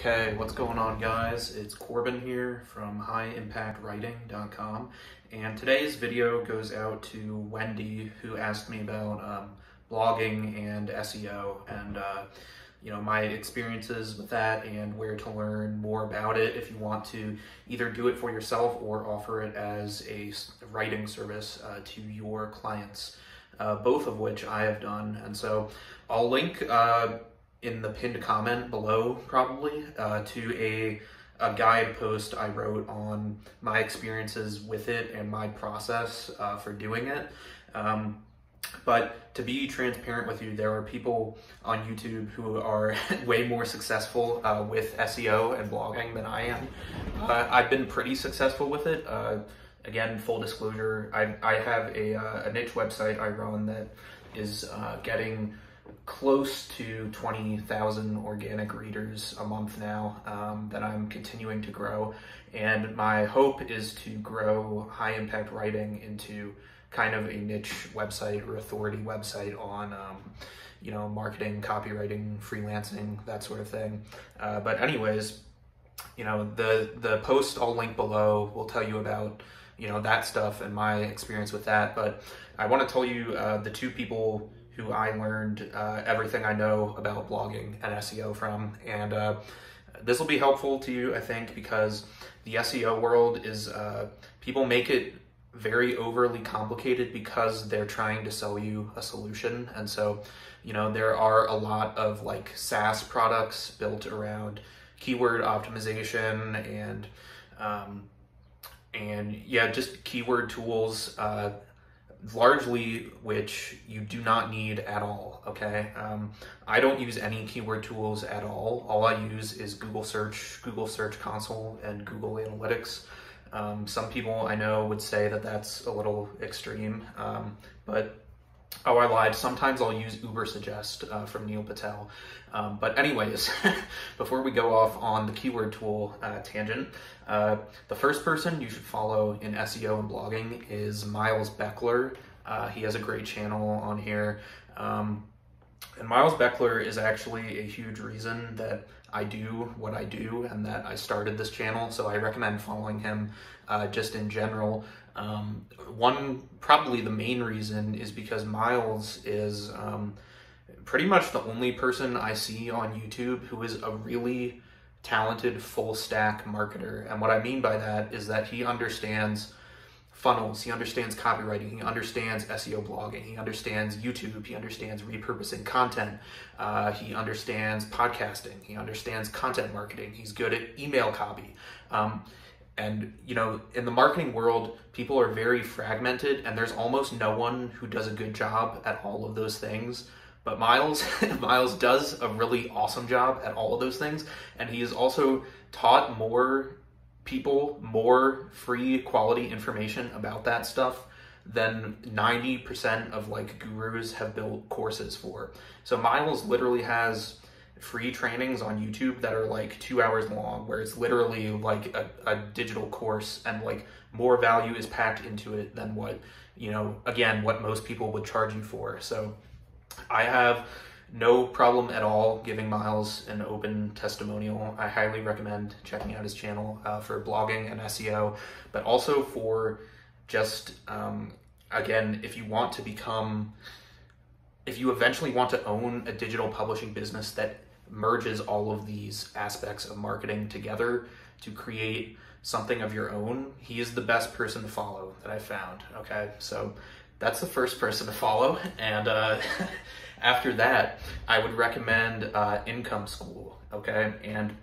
Okay, what's going on guys? It's Corbin here from highimpactwriting.com and today's video goes out to Wendy who asked me about um, blogging and SEO and uh, you know my experiences with that and where to learn more about it if you want to either do it for yourself or offer it as a writing service uh, to your clients, uh, both of which I have done. And so I'll link uh, in the pinned comment below probably uh, to a, a guide post I wrote on my experiences with it and my process uh, for doing it. Um, but to be transparent with you, there are people on YouTube who are way more successful uh, with SEO and blogging than I am. Uh, I've been pretty successful with it. Uh, again, full disclosure, I, I have a, uh, a niche website I run that is uh, getting close to 20,000 organic readers a month now um, that I'm continuing to grow. And my hope is to grow high impact writing into kind of a niche website or authority website on, um, you know, marketing, copywriting, freelancing, that sort of thing. Uh, but anyways, you know, the, the post I'll link below will tell you about, you know, that stuff and my experience with that. But I want to tell you uh, the two people who I learned uh, everything I know about blogging and SEO from. And uh, this will be helpful to you, I think, because the SEO world is, uh, people make it very overly complicated because they're trying to sell you a solution. And so, you know, there are a lot of like SaaS products built around keyword optimization and, um, and yeah, just keyword tools, uh, largely which you do not need at all, okay? Um, I don't use any keyword tools at all. All I use is Google search, Google Search Console, and Google Analytics. Um, some people I know would say that that's a little extreme, um, but Oh, I lied. Sometimes I'll use Ubersuggest uh, from Neil Patel. Um, but anyways, before we go off on the keyword tool uh, tangent, uh, the first person you should follow in SEO and blogging is Miles Beckler. Uh, he has a great channel on here. Um, and Miles Beckler is actually a huge reason that I do what I do and that I started this channel. So I recommend following him uh, just in general. Um, one, probably the main reason is because Miles is um, pretty much the only person I see on YouTube who is a really talented full stack marketer. And what I mean by that is that he understands funnels, he understands copywriting, he understands SEO blogging, he understands YouTube, he understands repurposing content, uh, he understands podcasting, he understands content marketing, he's good at email copy. Um, and you know, in the marketing world, people are very fragmented, and there's almost no one who does a good job at all of those things. But Miles, Miles does a really awesome job at all of those things, and he has also taught more people more free quality information about that stuff than 90% of like gurus have built courses for. So Miles literally has free trainings on YouTube that are like two hours long, where it's literally like a, a digital course and like more value is packed into it than what, you know, again, what most people would charge you for. So I have no problem at all giving Miles an open testimonial. I highly recommend checking out his channel uh, for blogging and SEO, but also for just, um, again, if you want to become, if you eventually want to own a digital publishing business that merges all of these aspects of marketing together to create something of your own, he is the best person to follow that I found. Okay, so that's the first person to follow, and uh, After that, I would recommend uh, Income School, okay? And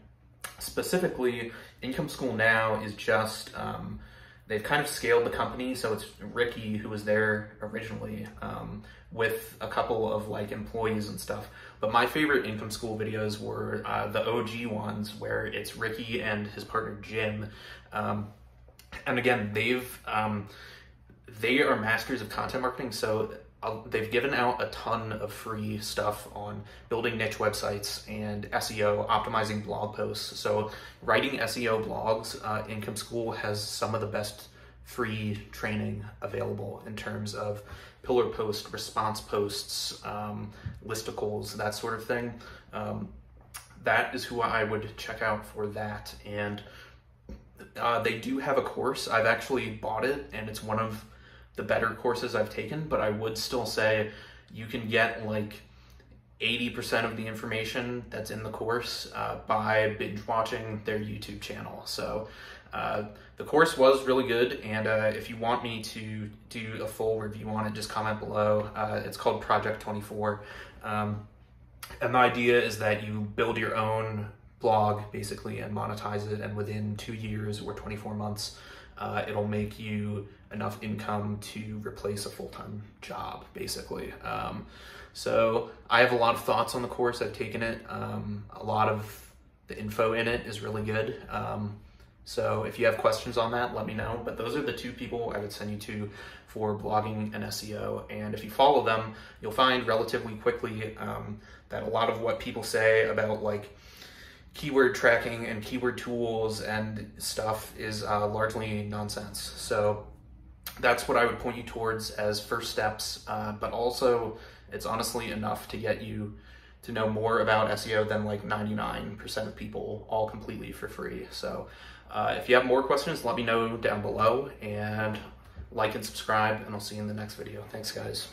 specifically, Income School now is just, um, they've kind of scaled the company, so it's Ricky who was there originally um, with a couple of like employees and stuff. But my favorite Income School videos were uh, the OG ones where it's Ricky and his partner Jim. Um, and again, they've, um, they are masters of content marketing, so they've given out a ton of free stuff on building niche websites and SEO, optimizing blog posts. So writing SEO blogs, uh, Income School has some of the best free training available in terms of pillar post, response posts, um, listicles, that sort of thing. Um, that is who I would check out for that. And uh, they do have a course. I've actually bought it, and it's one of the better courses I've taken, but I would still say you can get like 80% of the information that's in the course uh, by binge watching their YouTube channel. So uh, the course was really good, and uh, if you want me to do a full review on it, just comment below. Uh, it's called Project 24. Um, and the idea is that you build your own blog basically and monetize it, and within two years or 24 months, uh, it'll make you enough income to replace a full-time job basically um, so i have a lot of thoughts on the course i've taken it um, a lot of the info in it is really good um, so if you have questions on that let me know. But those are the two people i would send you to for blogging and seo and if you follow them you'll find relatively quickly um, that a lot of what people say about like keyword tracking and keyword tools and stuff is uh, largely nonsense. So that's what I would point you towards as first steps, uh, but also it's honestly enough to get you to know more about SEO than like 99% of people all completely for free. So uh, if you have more questions, let me know down below and like and subscribe and I'll see you in the next video. Thanks guys.